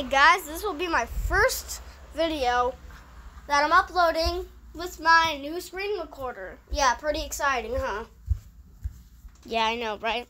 Hey guys, this will be my first video that I'm uploading with my new screen recorder. Yeah, pretty exciting, huh? Yeah, I know, right?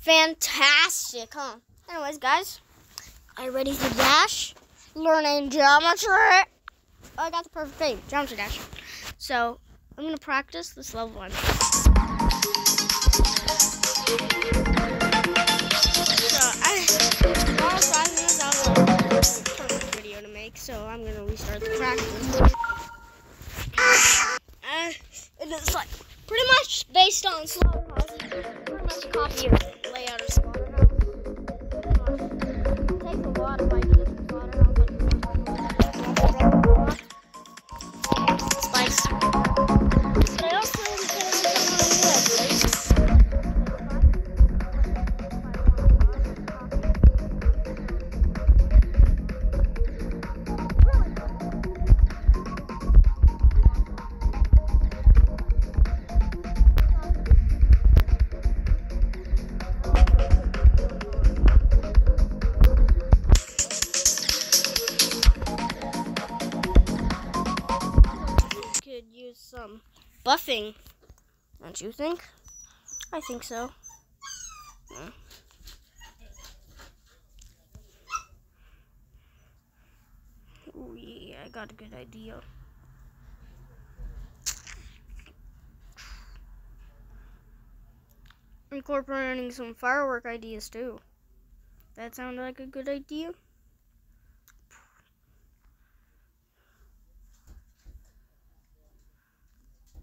Fantastic, huh? Anyways, guys, are you ready to Dash? Learning geometry. Oh, I got the perfect thing, geometry dash. So, I'm to practice this level one. So, I, The practice. Uh, and it's like pretty much based on. Pretty much a copy of the some buffing. Don't you think? I think so. Yeah. Ooh, yeah, I got a good idea. Incorporating some firework ideas too. That sounded like a good idea.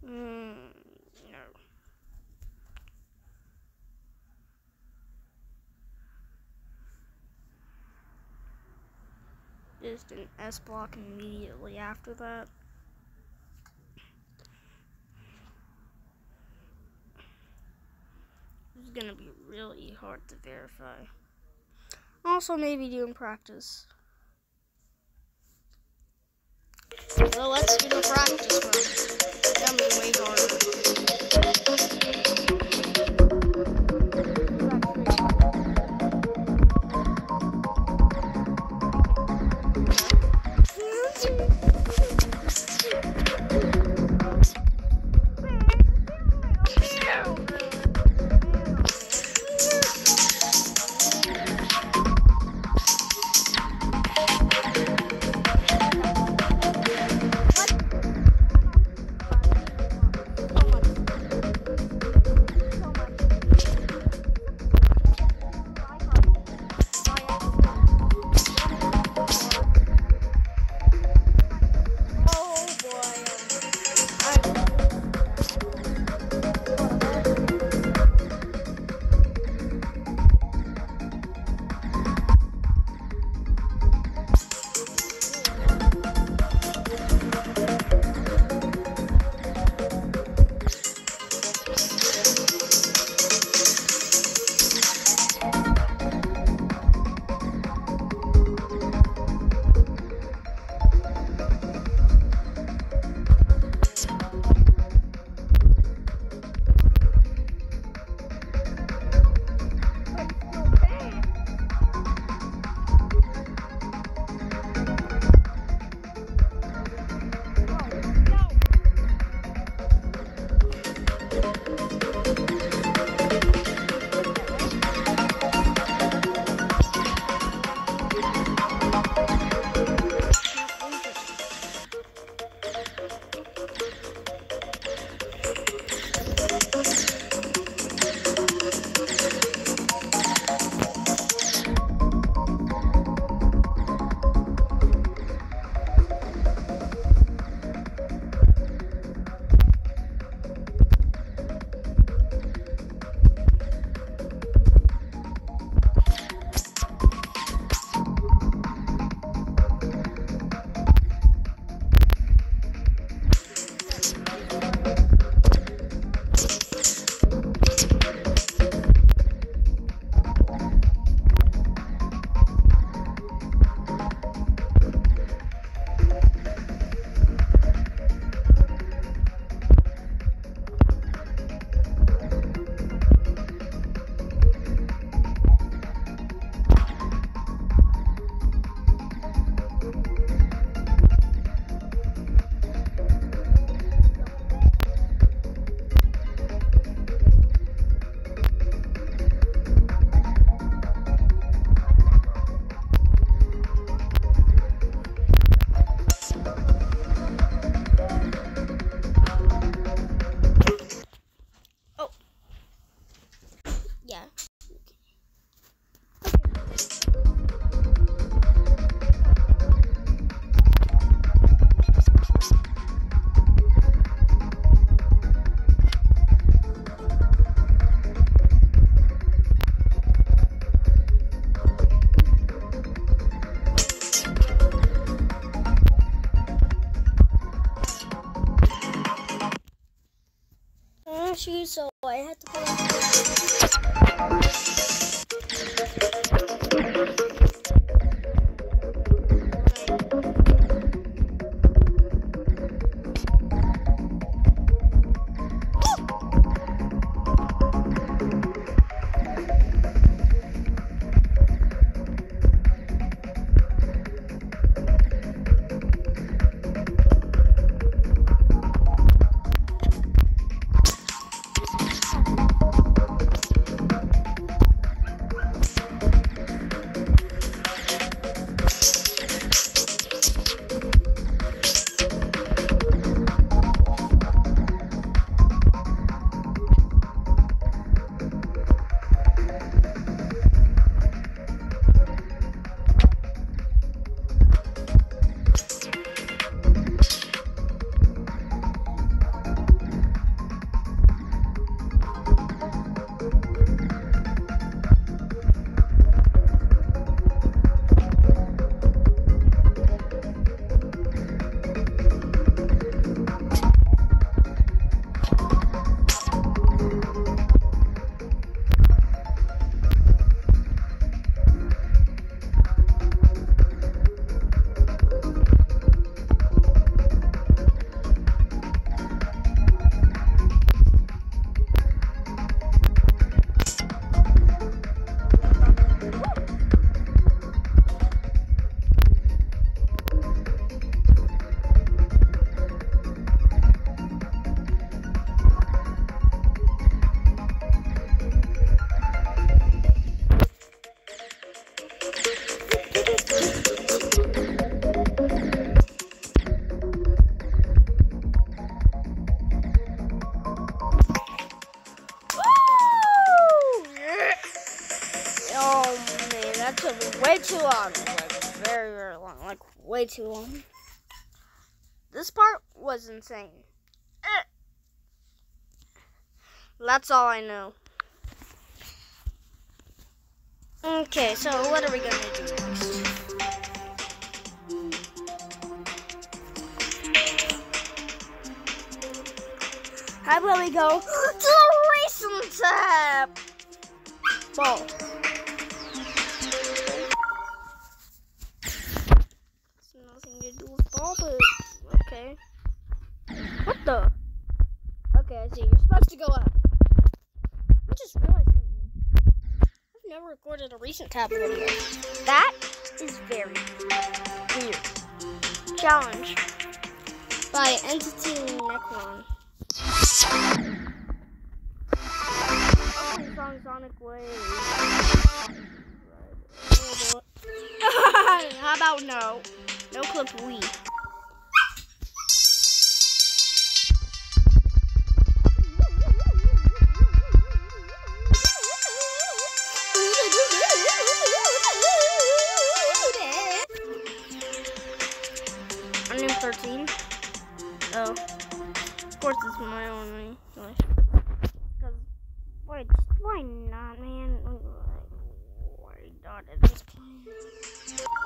Mm, no. Just an S block immediately after that. This is gonna be really hard to verify. Also, maybe doing practice. Well, let's issues, so I had to play. Like, very, very long. Like, way too long. This part was insane. Eh. That's all I know. Okay, so what are we gonna do next? How about we go to the racing tab? Ball. Recorded a recent tab video. That is very weird. Challenge by Entity Necron. Sonic Wave. How about no? No clip we. god, at this point.